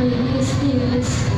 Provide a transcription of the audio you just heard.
por minhas crianças.